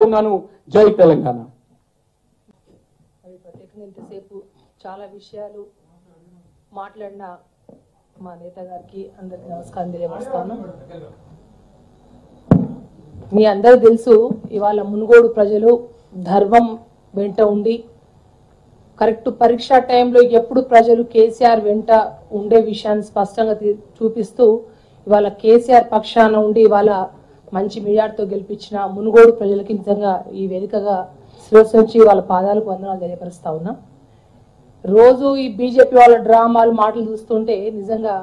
ఉన్నాను జై తెలంగాణ. ప్రత్యేకంగా ఇంతసేపు చాలా విషయాలు మాట్లాడిన మా నేత గారికి అందరికి నమస్కారం తెలియపరుస్తాను. మీ అందరూ తెలుసు ఇవాళ మునుగోడు ప్రజలు ధర్మం వెంట ఉండి కరెక్ట్ పరీక్ష టైంలో ఎప్పుడు ప్రజలు కేసీఆర్ వెంట ఉండే విషయాన్ని స్పష్టంగా చూపిస్తూ ఇవాళ కేసీఆర్ పక్షాన ఉండి ఇవాళ మంచి మీడియాతో గెలిపించిన మునుగోడు ప్రజలకి నిజంగా ఈ వేదికగా శిరస్సు నుంచి వాళ్ళ పాదాలకు వందనాలు తెలియపరుస్తా ఉన్నా. రోజు ఈ బీజేపీ వాళ్ళ డ్రామాలు మాటలు చూస్తుంటే నిజంగా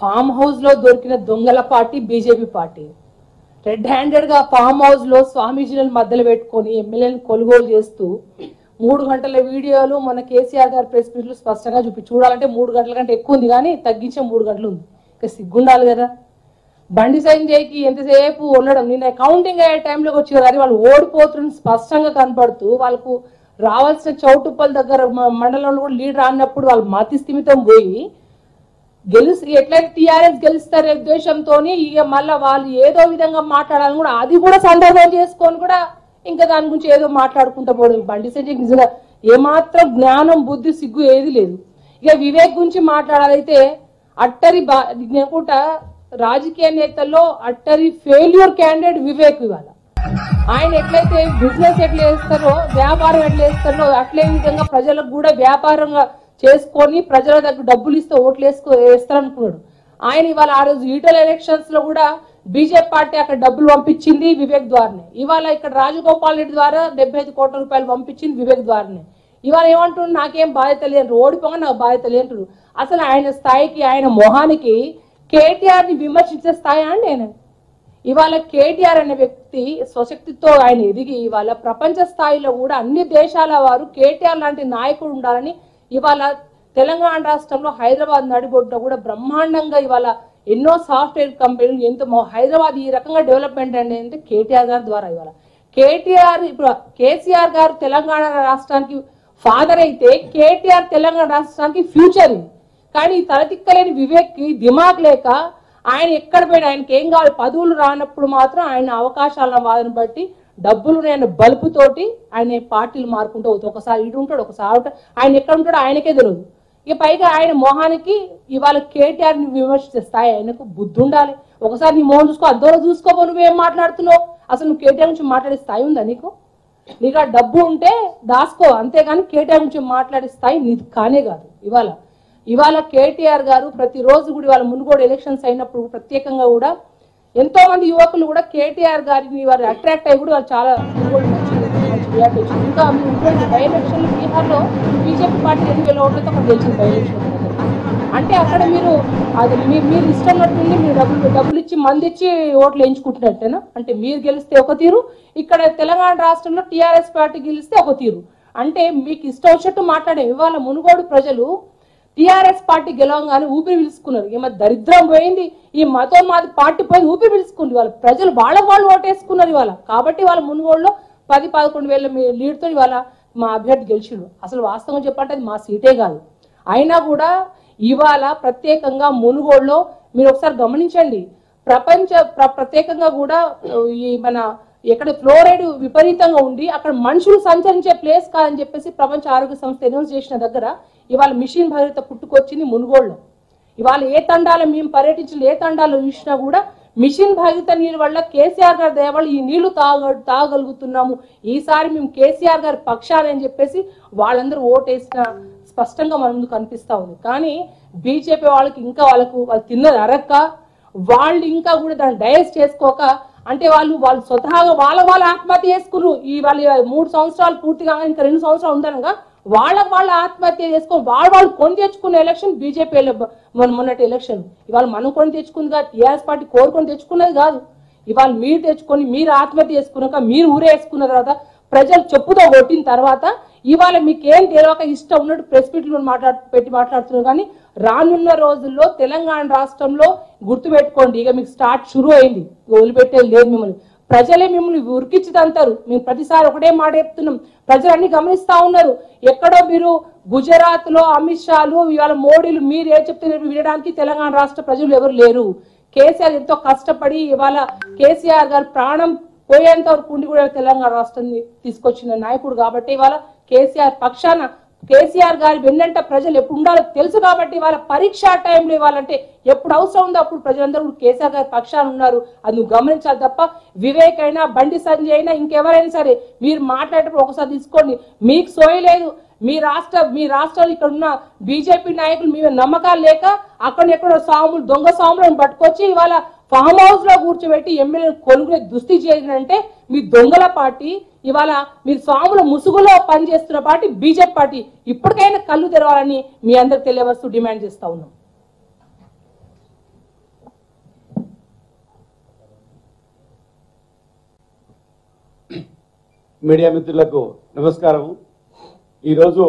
ఫామ్ హౌస్లో దొరికిన దొంగల పార్టీ బీజేపీ పార్టీ. రెడ్ హ్యాండెడ్గా ఫామ్ హౌస్లో స్వామీజీలను మధ్యలో పెట్టుకొని ఎమ్మెల్యేలను కొనుగోలు చేస్తూ మూడు గంటల వీడియోలు మన కేసీఆర్ గారి ప్రెస్ మీట్లు స్పష్టంగా చూపి చూడాలంటే మూడు గంటల కంటే ఎక్కువ ఉంది కానీ తగ్గించే మూడు గంటలు ఉంది. ఇక సిగ్గుండాలి కదా. బండి సంజయ్కి ఎంతసేపు ఉండడం? నిన్న కౌంటింగ్ అయ్యే టైంలోకి వచ్చి కానీ వాళ్ళు ఓడిపోతున్న స్పష్టంగా కనపడుతూ వాళ్ళకు రావాల్సిన చౌటుప్పల దగ్గర మండలంలో కూడా లీడ్ రానప్పుడు వాళ్ళు మతి స్థిమితం పోయి గెలిచి ఎట్లయితే టీఆర్ఎస్ గెలుస్తారే ఉద్దేశంతో ఇక మళ్ళీ వాళ్ళు ఏదో విధంగా మాట్లాడాలని కూడా అది కూడా సందర్భం చేసుకొని కూడా ఇంకా దాని గురించి ఏదో మాట్లాడుకుంటా పోవడం. బండి సంజయ్ నిజంగా ఏమాత్రం జ్ఞానం బుద్ధి సిగ్గు ఏది లేదు. ఇక వివేక్ గురించి మాట్లాడాలైతే అట్టరి బా నేను రాజకీయ నేతల్లో అట్టరి ఫెయిల్యూర్ క్యాండిడేట్ వివేక్ ఇవాళ. ఆయన ఎట్లయితే బిజినెస్ ఎట్లా చేస్తారో వ్యాపారం ఎట్లా చేస్తారో అట్లే విధంగా ప్రజలకు కూడా వ్యాపారంగా చేసుకొని ప్రజల దగ్గర డబ్బులు ఇస్తే ఓట్లు వేసుకో వేస్తారనుకున్నాడు. ఆయన ఇవాళ ఆ రోజు ఈటల ఎలక్షన్స్లో కూడా బీజేపీ పార్టీ అక్కడ డబ్బులు పంపించింది వివేక్ ద్వారానే. ఇవాళ ఇక్కడ రాజగోపాల్ రెడ్డి ద్వారా డెబ్బై ఐదు కోట్ల రూపాయలు పంపించింది వివేక్ ద్వారానే. ఇవాళ ఏమంటున్నాడు నాకేం బాధ్యత లేదు ఓడిపోగా నాకు బాధ్యత లేదు అసలు ఆయన స్థాయికి ఆయన మొహానికి కేటీఆర్ని విమర్శించే స్థాయి అండి నేను. ఇవాళ కేటీఆర్ అనే వ్యక్తి స్వశక్తితో ఆయన ఎదిగి ఇవాళ ప్రపంచ స్థాయిలో కూడా అన్ని దేశాల వారు కేటీఆర్ లాంటి నాయకుడు ఉండాలని ఇవాళ తెలంగాణ రాష్ట్రంలో హైదరాబాద్ నడిబొడ్డున కూడా బ్రహ్మాండంగా ఇవాళ ఎన్నో సాఫ్ట్వేర్ కంపెనీలు ఎంతో హైదరాబాద్ ఈ రకంగా డెవలప్మెంట్ అనేది అంటే కేటీఆర్ గారి ద్వారా ఇవాళ. కేటీఆర్ ఇప్పుడు కేసీఆర్ గారు తెలంగాణ రాష్ట్రానికి ఫాదర్ అయితే కేటీఆర్ తెలంగాణ రాష్ట్రానికి ఫ్యూచర్ ఇది. కానీ ఈ తలతిక్కలేని వివేక్కి దిమాగ్ లేక ఆయన ఎక్కడ పోయినా ఆయనకి ఏం కావాలి? పదవులు రానప్పుడు మాత్రం ఆయన అవకాశాల వాదన బట్టి డబ్బులు నేను బలుపుతోటి ఆయన పార్టీలు మారుకుంటూ అవుతుంది ఒకసారి ఇటు ఉంటాడు ఒకసారి ఆయన ఎక్కడ ఉంటాడో ఆయనకే తెలియదు. ఇక పైగా ఆయన మొహానికి ఇవాళ కేటీఆర్ని విమర్శించే స్థాయి ఆయనకు బుద్ధి ఉండాలి. ఒకసారి నీ మొహం చూసుకో అద్దోలో చూసుకోబో నువ్వేం మాట్లాడుతున్నావు? అసలు నువ్వు కేటీఆర్ నుంచి మాట్లాడే స్థాయి ఉందా నీకు? నీకు డబ్బు ఉంటే దాసుకో. అంతేగాని కేటీఆర్ నుంచి మాట్లాడే స్థాయి నీది కానే కాదు ఇవాళ. ఇవాళ కేటీఆర్ గారు ప్రతిరోజు కూడా ఇవాళ మునుగోడు ఎలక్షన్స్ అయినప్పుడు ప్రత్యేకంగా కూడా ఎంతో మంది యువకులు కూడా కేటీఆర్ గారిని వారు అట్రాక్ట్ అయ్యి కూడా వాళ్ళు చాలా ఇంకా బై ఎలక్షన్ బీహార్లో బీజేపీ పార్టీ ఎన్ని వేల ఓట్లతో అక్కడ గెలిచింది బై ఎలక్షన్ అంటే అక్కడ మీరు అది మీరు ఇష్టం ఉన్నట్టుండి మీరు డబ్బులు డబ్బులు ఇచ్చి మంది ఇచ్చి ఓట్లు వేయించుకుంటున్నట్టేనా? అంటే మీరు గెలిస్తే ఒక తీరు ఇక్కడ తెలంగాణ రాష్ట్రంలో టీఆర్ఎస్ పార్టీ గెలిస్తే ఒక తీరు. అంటే మీకు ఇష్టం వచ్చినట్టు మాట్లాడే ఇవాళ మునుగోడు ప్రజలు టీఆర్ఎస్ పార్టీ గెలవంగానే ఊపిరి పిలుచుకున్నారు. ఈ మధ్య దరిద్రం పోయింది. ఈ మతోన్మాది పార్టీ పోయి ఊపిరి పిలుచుకుంది. వాళ్ళ ప్రజలు వాళ్ళ వాళ్ళు ఓటేసుకున్నారు ఇవాళ. కాబట్టి వాళ్ళ మునుగోడులో పది పదకొండు వేల మీ- లీడ్తో ఇవాళ మా అభ్యర్థి గెలిచిండు. అసలు వాస్తవం చెప్పంటే అది మా సీటే కాదు. అయినా కూడా ఇవాళ ప్రత్యేకంగా మునుగోడులో మీరు ఒకసారి గమనించండి. ప్రపంచ ప్ర- ప్రత్యేకంగా కూడా ఈ మన ఎక్కడ ఫ్లోరైడ్ విపరీతంగా ఉండి అక్కడ మనుషులు సంచరించే ప్లేస్ కాదని చెప్పేసి ప్రపంచ ఆరోగ్య సంస్థ అనౌన్స్ చేసిన దగ్గర ఇవాళ మిషన్ భద్రత పుట్టుకొచ్చింది మునుగోళ్ళు. ఇవాళ ఏ తండాలు మేము పర్యటించిన ఏ తండాలు చూసినా కూడా మిషన్ భగిత నీళ్ళ వల్ల కేసీఆర్ గారి దయ వల్ల ఈ నీళ్ళు తాగ తాగలుగుతున్నాము. ఈసారి మేము కేసీఆర్ గారి పక్షాలని చెప్పేసి వాళ్ళందరూ ఓటేసిన స్పష్టంగా మన ముందు కనిపిస్తా ఉంది. కానీ బీజేపీ వాళ్ళకి ఇంకా వాళ్ళకు వాళ్ళు తిన్నది అరక్క. వాళ్ళు ఇంకా కూడా దాన్ని డయస్ చేసుకోక అంటే వాళ్ళు వాళ్ళు స్వతహాగా వాళ్ళ వాళ్ళు ఆత్మహత్య చేసుకున్నారు ఈ వాళ్ళు మూడు సంవత్సరాలు పూర్తిగా ఇంకా రెండు సంవత్సరాలు ఉందనగా వాళ్ళ వాళ్ళు ఆత్మహత్య చేసుకొని వాళ్ళు వాళ్ళు కొని తెచ్చుకున్న ఎలక్షన్ బీజేపీ మొన్నటి ఎలక్షన్ ఇవాళ మనం కొని తెచ్చుకుంది కాదు టీఆర్ఎస్ పార్టీ కోరుకొని తెచ్చుకున్నది కాదు. ఇవాళ మీరు తెచ్చుకొని మీరు ఆత్మహత్య చేసుకున్నాక మీరు ఊరేసుకున్న తర్వాత ప్రజలు చెప్పుతో కొట్టిన తర్వాత ఇవాళ మీకు ఏం తెలియక ఇష్టం ఉన్నట్టు ప్రెస్ మీట్లు మాట్లాడు పెట్టి మాట్లాడుతున్నారు. కానీ రానున్న రోజుల్లో తెలంగాణ రాష్ట్రంలో గుర్తుపెట్టుకోండి ఇక మీకు స్టార్ట్ షురు అయింది. వదిలిపెట్టేది లేదు మిమ్మల్ని. ప్రజలే మిమ్మల్ని ఉరికిచ్చిదంటారు మేము ప్రతిసారి ఒకటే మాట చెప్తున్నాం. ప్రజలు అన్ని గమనిస్తా ఉన్నారు. ఎక్కడో మీరు గుజరాత్లో అమిత్ షాలు ఇవాళ మోడీలు మీరు ఏ చెప్తున్నారు వినడానికి తెలంగాణ రాష్ట్ర ప్రజలు ఎవరు లేరు. కేసీఆర్ ఎంతో కష్టపడి ఇవాళ కేసీఆర్ గారు ప్రాణం పోయేంత వరకు ఉండి కూడా తెలంగాణ రాష్ట్రాన్ని తీసుకొచ్చిన నాయకుడు కాబట్టి ఇవాళ కేసీఆర్ పక్షాన కేసీఆర్ గారి వెన్నంట ప్రజలు ఎప్పుడు ఉండాలో తెలుసు కాబట్టి వాళ్ళ పరీక్ష టైంలో ఇవ్వాలంటే ఎప్పుడు అవసరం ఉందో అప్పుడు ప్రజలందరూ కేసీఆర్ గారి పక్షాన ఉన్నారు. అది నువ్వు గమనించాలి తప్ప వివేక్ అయినా బండి సంజయ్ అయినా ఇంకెవరైనా సరే మీరు మాట్లాడేటప్పుడు ఒకసారి తీసుకోండి. మీకు సోయలేదు మీ రాష్ట్ర మీ రాష్ట్రంలో ఇక్కడ ఉన్న బీజేపీ నాయకులు మీ నమ్మకాలు లేక అక్కడ ఎక్కడో సాములు దొంగ సాములను పట్టుకొచ్చి ఇవాళ ఫామ్ హౌస్లో కూర్చోబెట్టి ఎమ్మెల్యే కొనుగోలు దుస్థితి చేయాలంటే మీ దొంగల పార్టీ ఇవాళ మీరు స్వాముల ముసుగులో పనిచేస్తున్న పార్టీ బీజేపీ పార్టీ ఇప్పటికైనా కళ్ళు తెరవాలని మీ అందరికి తెలియవస్తూ డిమాండ్ చేస్తా ఉన్నాం. మీడియా మిత్రులకు నమస్కారం ఈరోజు